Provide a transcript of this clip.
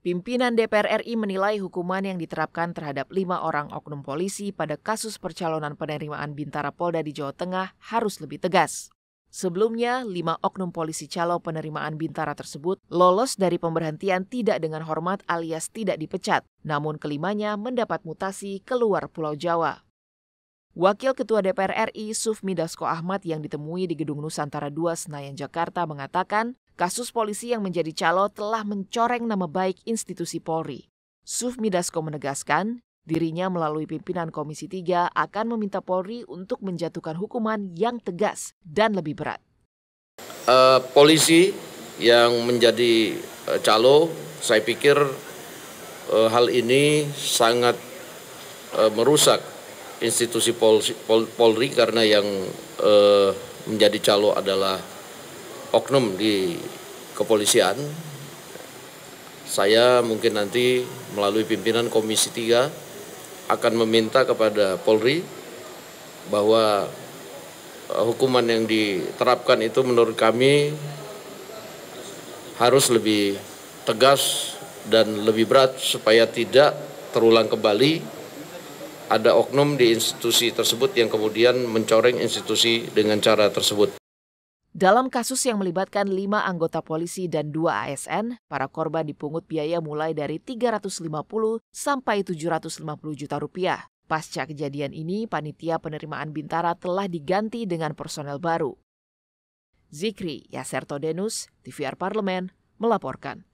Pimpinan DPR RI menilai hukuman yang diterapkan terhadap lima orang oknum polisi pada kasus percalonan penerimaan Bintara Polda di Jawa Tengah harus lebih tegas. Sebelumnya, lima oknum polisi calo penerimaan Bintara tersebut lolos dari pemberhentian tidak dengan hormat alias tidak dipecat, namun kelimanya mendapat mutasi keluar Pulau Jawa. Wakil Ketua DPR RI Sufmi Dasko Ahmad yang ditemui di Gedung Nusantara II Senayan Jakarta mengatakan kasus polisi yang menjadi calo telah mencoreng nama baik institusi Polri. Sufmi Dasko menegaskan, dirinya melalui pimpinan Komisi 3 akan meminta Polri untuk menjatuhkan hukuman yang tegas dan lebih berat. Uh, polisi yang menjadi uh, calo, saya pikir uh, hal ini sangat uh, merusak institusi Polri, karena yang uh, menjadi calo adalah oknum di kepolisian. Saya mungkin nanti melalui pimpinan Komisi 3 akan meminta kepada Polri bahwa eh, hukuman yang diterapkan itu menurut kami harus lebih tegas dan lebih berat supaya tidak terulang kembali ada oknum di institusi tersebut yang kemudian mencoreng institusi dengan cara tersebut. Dalam kasus yang melibatkan lima anggota polisi dan dua ASN, para korban dipungut biaya mulai dari 350 sampai 750 juta rupiah. Pasca kejadian ini, panitia penerimaan Bintara telah diganti dengan personel baru. Zikri Yaserto Denus, TVR Parlemen, melaporkan.